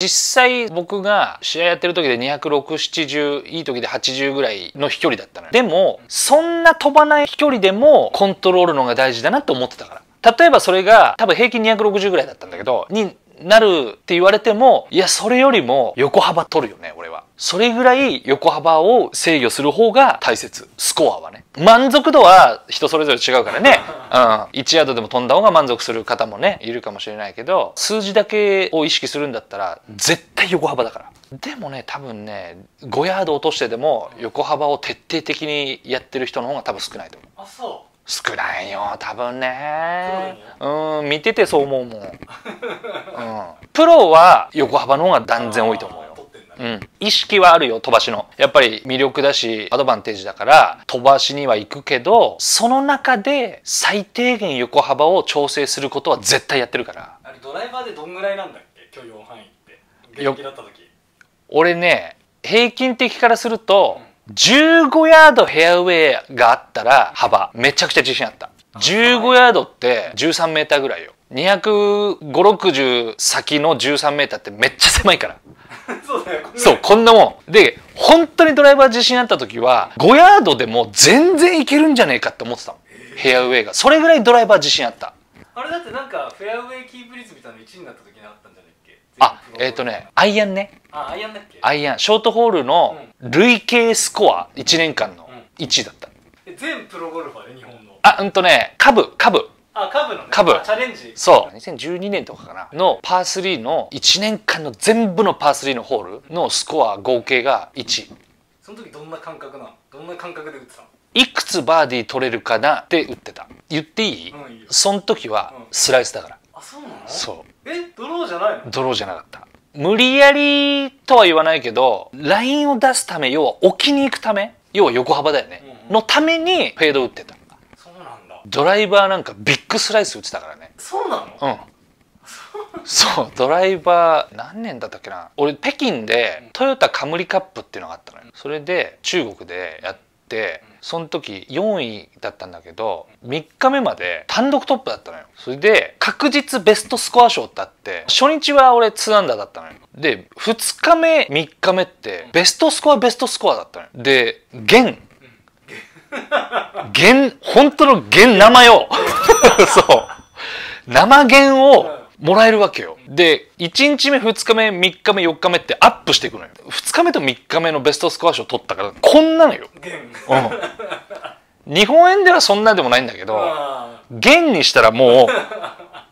実際僕が試合やってる時で2670いい時で80ぐらいの飛距離だったのよ。でもそんな飛ばない飛距離でもコントロールのが大事だなと思ってたから。例えばそれが多分平均260ぐらいだったんだけどになるって言われてもいやそれよりも横幅取るよね俺は。それぐらい横幅を制御する方が大切。スコアはね。満足度は人それぞれ違うからね、うん、1ヤードでも飛んだ方が満足する方もねいるかもしれないけど数字だけを意識するんだったら絶対横幅だから。でもね多分ね5ヤード落としてでも横幅を徹底的にやってる人の方が多分少ないと思う。あそう少ないよ多分ね。うん見ててそう思うもん、うん、プロは横幅の方が断然多いと思うよ。うん、意識はあるよ飛ばしの。やっぱり魅力だしアドバンテージだから飛ばしには行くけどその中で最低限横幅を調整することは絶対やってるから。あれドライバーでどんぐらいなんだっけ？許容範囲って。現役だった時。俺ね平均的からすると、15ヤードフェアウェイがあったら幅めちゃくちゃ自信あった。15ヤードって13メーターぐらいよ。25060先の13メーターってめっちゃ狭いから。そうだよそうこんなもん。で本当にドライバー自信あった時は5ヤードでも全然いけるんじゃねえかって思ってたの。フェアウェイが。それぐらいドライバー自信あった。あれだってなんかフェアウェイキープ率みたいなの1位になった時あえっ、ー、とねアイアンね。あアイアンだっけ？アイアン。ショートホールの累計スコア1年間の1位だった、うん、全プロゴルファーで日本の。あうんとねカブカブ。あカブの、ね、カブ。チャレンジ。そう。2012年とかかな。のパー3の1年間の全部のパー3のホールのスコア合計が1その時どんな感覚なの？どんな感覚で打ってたの？いくつバーディー取れるかなって打ってた。言っていい、うん、いいその時はスライスだから、うん、あそうなの？そうえドローじゃないの？ドローじゃなかった。無理やりとは言わないけどラインを出すため要は置きに行くため要は横幅だよね、うんうん、のためにフェード打ってた。ドライバーなんかビッグスライス打ってたからね。そうなの？うん。そうドライバー何年だったっけな。俺北京でトヨタカムリカップっていうのがあったのよ。それで中国でやってその時4位だったんだけど3日目まで単独トップだったのよ。それで確実ベストスコア賞ってあって初日は俺2アンダーだったのよ。で2日目3日目ってベストスコアベストスコアだったのよ。で現原、本当の原生よ。そう。生原をもらえるわけよ。で、1日目、2日目、3日目、4日目ってアップしていくのよ。2日目と3日目のベストスコア賞取ったから、こんなのよ。うん。日本円ではそんなでもないんだけど、原にしたらも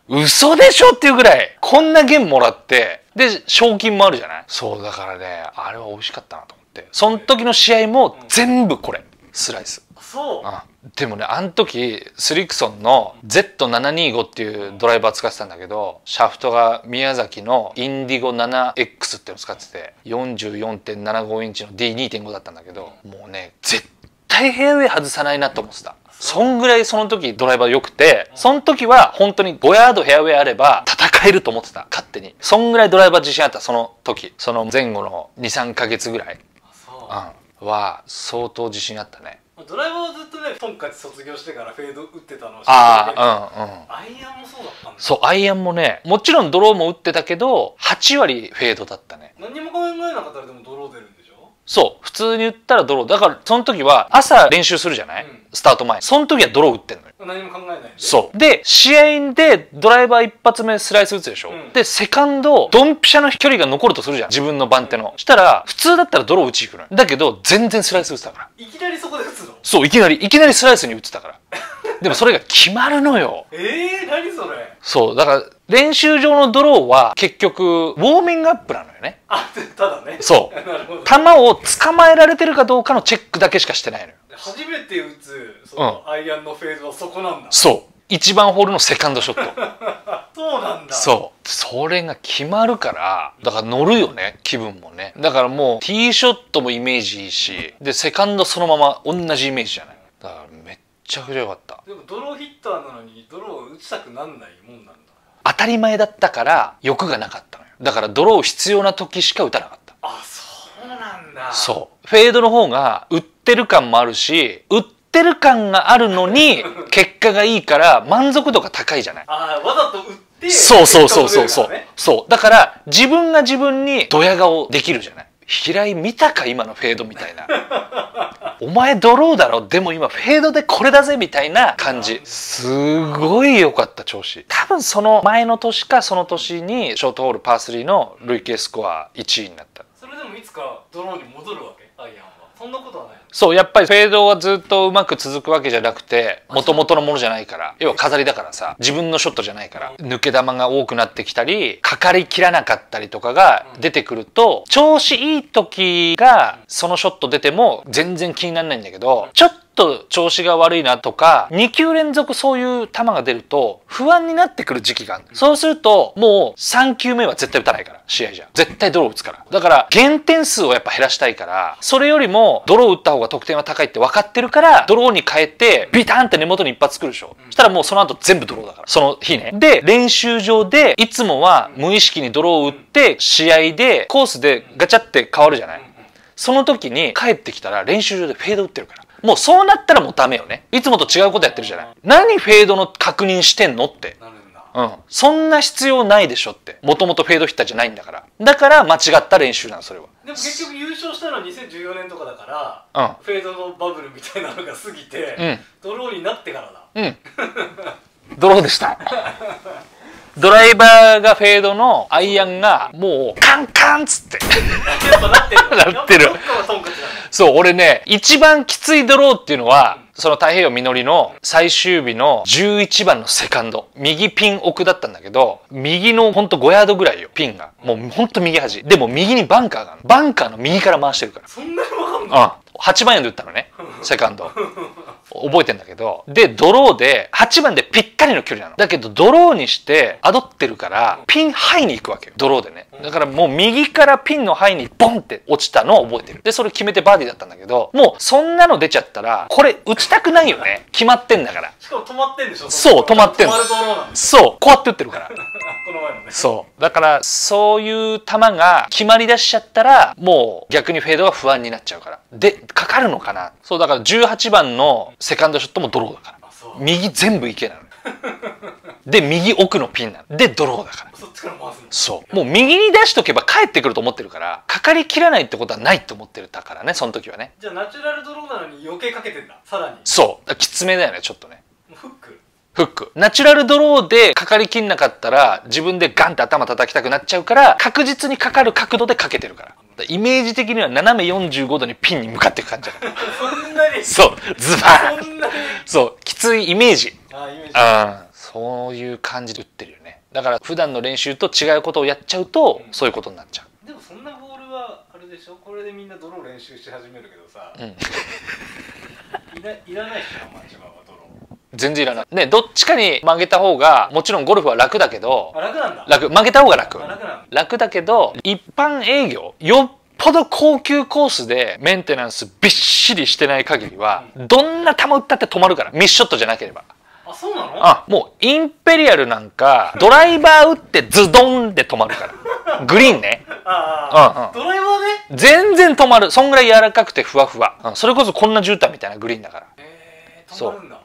う、嘘でしょっていうぐらい、こんな原もらって、で、賞金もあるじゃない？そう、だからね、あれは美味しかったなと思って。その時の試合も全部これ、スライス。そう、うん、でもねあの時スリクソンの Z725 っていうドライバー使ってたんだけどシャフトが宮崎のインディゴ 7X っていうの使ってて44.75インチの D2.5 だったんだけどもうね絶対フェアウェイ外さないなと思ってた。そんぐらいその時ドライバー良くてその時は本当に5ヤードフェアウェイあれば戦えると思ってた。勝手に。そんぐらいドライバー自信あったその時。その前後の23か月ぐらい、うん、は相当自信あったねドライバーはずっとねトンカチ卒業してからフェード打ってたのああうんうんアイアンもそうだったんだ。そうアイアンもねもちろんドローも打ってたけど8割フェードだったね。何も考えなかったらでもそう普通に打ったらドロー。だからその時は朝練習するじゃない、うん、スタート前。その時はドロー打ってんのよ。何も考えないそう。で試合でドライバー一発目スライス打つでしょ、うん、でセカンドドンピシャの距離が残るとするじゃん。自分の番手の、うん、したら普通だったらドロー打ち行くのだけど全然スライス打ってたから。いきなりそこで打つの？そういきなりいきなりスライスに打ってたから。でもそれが決まるのよ。ええー、何それ？そうだから練習場のドローは結局ウォーミングアップなのよね。あただね。そう。球を捕まえられてるかどうかのチェックだけしかしてないのよ。初めて打つその、アイアンのフェーズはそこなんだ。そう。1番ホールのセカンドショット。そうなんだ。そう。それが決まるからだから乗るよね気分もね。だからもうティーショットもイメージいいしでセカンドそのまま同じイメージじゃない。だからちゃくちゃよかった。でもドローヒッターなのにドローを打ちたくなんないもんなんだ。当たり前だったから欲がなかったのよ。だからドロー必要な時しか打たなかった。あそうなんだ。そう。フェードの方が打ってる感もあるし打ってる感があるのに 結果がいいから満足度が高いじゃない。ああわざと打ってそうそうそうそうそう、そう。だから自分が自分にドヤ顔できるじゃない。平井見たか今のフェードみたいな お前ドローだろ？でも今フェードでこれだぜみたいな感じ。すごい良かった調子。多分その前の年かその年にショートホールパー3の累計スコア1位になった。それでもいつかドローに戻るわけ？アイアンは。そんなことはないそうやっぱりフェードはずっとうまく続くわけじゃなくて元々のものじゃないから。要は飾りだからさ自分のショットじゃないから。抜け玉が多くなってきたりかかりきらなかったりとかが出てくると調子いい時がそのショット出ても全然気にならないんだけどちょっと調子が悪いなとか2球連続そういう球が出ると不安になってくる時期があるそうするともう3球目は絶対打たないから試合じゃ。絶対ドロー打つから。だから減点数をやっぱ減らしたいからそれよりもドロー打った方が得点は高いって分かってるからドローに変えてビタンって根元に一発作るでしょ、そしたらもうその後全部ドローだから。その日ね。で練習場でいつもは無意識にドローを打って試合でコースでガチャって変わるじゃない。その時に帰ってきたら練習場でフェード打ってるから。もうそうなったらもうダメよね。いつもと違うことやってるじゃない。何フェードの確認してんのって。うん。そんな必要ないでしょって。もともとフェードヒッターじゃないんだから。だから間違った練習なの、それは。でも結局優勝したのは2014年とかだからうん。フェードのバブルみたいなのが過ぎて、うんドローになってからだうん。ドローでした。ドライバーがフェードのアイアンがもうカンカンっつって。なってるそう、俺ね、一番きついドローっていうのは、その太平洋実りの最終日の11番のセカンド。右ピン奥だったんだけど、右のほんと5ヤードぐらいよ、ピンが。もうほんと右端。でも右にバンカーがあるバンカーの右から回してるから。そんなにわかんないうん。8番アイアンで打ったのね、セカンド。覚えてんだけど。で、ドローで、8番でぴったりの距離なの。だけど、ドローにして、アドってるから、ピンハイに行くわけよ。ドローでね。だからもう右からピンのハイにボンって落ちたのを覚えてる。で、それ決めてバーディーだったんだけど、もうそんなの出ちゃったら、これ打ちたくないよね。決まってんだから。しかも止まってんでしょそう止まってんのそう、こうやって打ってるから。この前のねそう。だから、そういう球が決まり出しちゃったら、もう逆にフェードが不安になっちゃうから。で、かかるのかなそう、だから18番のセカンドショットもドローだから。右全部池なの。で、右奥のピンなの。で、ドローだから。そっちから回すのそう。もう右に出しとけば帰ってくると思ってるから、かかりきらないってことはないと思ってるだからね、その時はね。じゃあナチュラルドローなのに余計かけてんださらにもそう。きつめだよね、ちょっとね。うフックフック。ナチュラルドローでかかりきんなかったら、自分でガンって頭叩きたくなっちゃうから、確実にかかる角度でかけてるから。イメージ的には斜め45度にピンに向かっていく感じ。そんなに？そう。ズバーンそう。きついイメージ。あイメージうん。そういう感じで打ってるよね。だから普段の練習と違うことをやっちゃうと、そういうことになっちゃう。でもそんなボールはあれでしょ？これでみんなドロー練習し始めるけどさ、うん。いないらないしなマッチマンはドロー全然いらない。ね、どっちかに曲げた方が、もちろんゴルフは楽だけどあ、楽なんだ。楽。曲げた方が楽。あ。楽なんだ。楽だけど一般営業よっぽど高級コースでメンテナンスびっしりしてない限りはどんな球打ったって止まるからミッショットじゃなければ。あそうなの？あもうインペリアルなんか ドライバー打ってズドンで止まるから。グリーンね。ああ、うんドライバーで全然止まる。そんぐらい柔らかくてふわふわ、うんそれこそこんな絨毯みたいなグリーンだから。えー、止まるんだ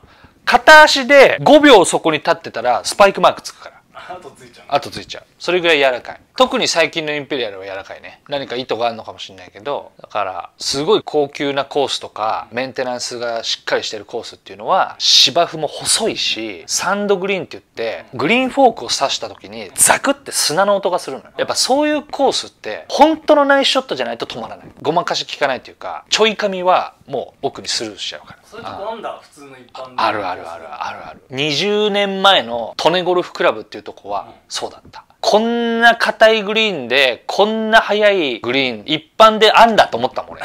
片足で5秒そこに立ってたらスパイクマークつくから。あとついちゃう。あとついちゃう。それぐらい柔らかい特に最近のインペリアルは柔らかいね。何か意図があるのかもしれないけどだからすごい高級なコースとかメンテナンスがしっかりしてるコースっていうのは芝生も細いしサンドグリーンって言ってグリーンフォークを刺した時にザクって砂の音がするのよ。やっぱそういうコースって本当のナイスショットじゃないと止まらない。ごまかし効かないっていうかちょい髪はもう奥にスルーしちゃうから。そういうとこあ。んだ普通の一般のあるあるあるあるある。20年前の利根ゴルフクラブっていうとこはそうだったこんな硬いグリーンでこんな速いグリーン一般であんだと思ったもん俺。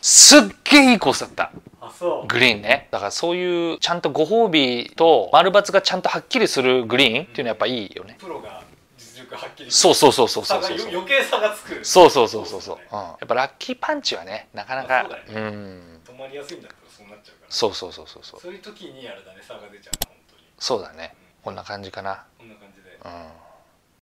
すっげえいいコースだった。あそう。グリーンね。だからそういうちゃんとご褒美と丸抜がちゃんとはっきりするグリーンっていうのはやっぱいいよね。プロが実力はっきりそうそうそうそうそうそうそう。余計差がつく。そうそうそうそうそう、ね。うん、やっぱラッキーパンチはねなかなまかうだようん。止まりやすいんだったらそうなっちゃうから。そうそうそうそうそう。そういう時にあれだね差が出ちゃう本当に。そうだね。こんな感じかな。こんな感じで。うん